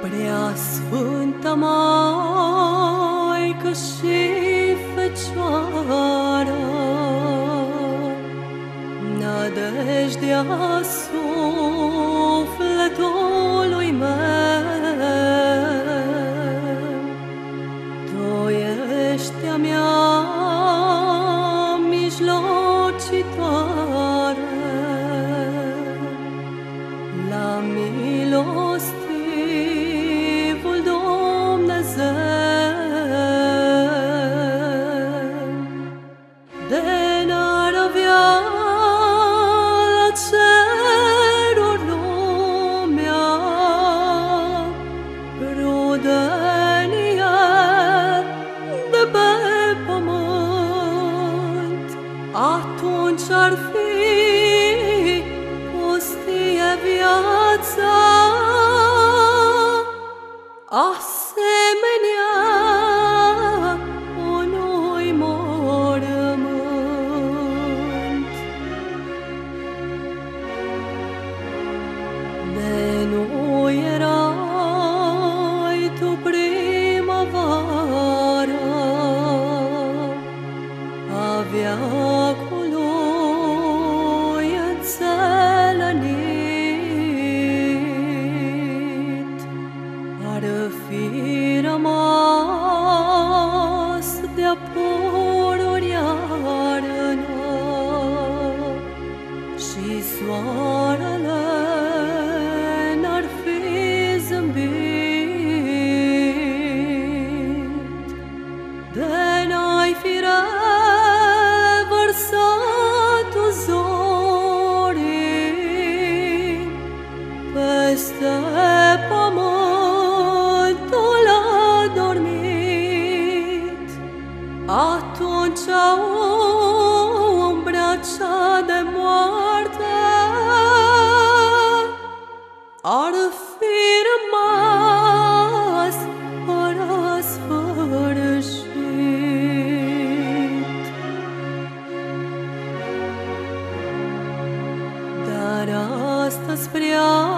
Prea Sfântă Maică și Fecioară, Nădejdea sufletului meu, Tu ești a mea mijlocitoare, atunci ar fi pustie viața. Asemenea atunci umbra cea de moarte ar fi rămas fără sfârșit. Dar astăzi prea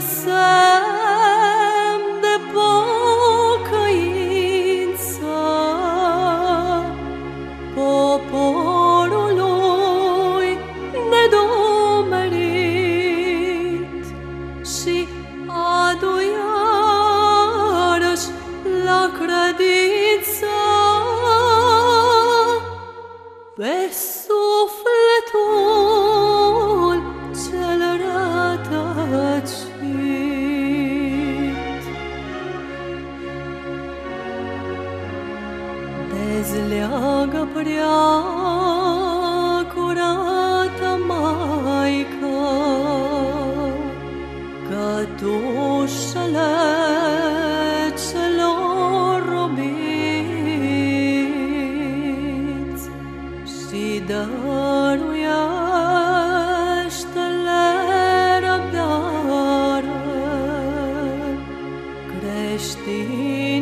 semn de pocăință. Poporului nedomerit și adu iarăși la credință. Pe sufletul dezleagă prea curată Maică, cătușele celor robiți și dăruiește-le răbdare creștini.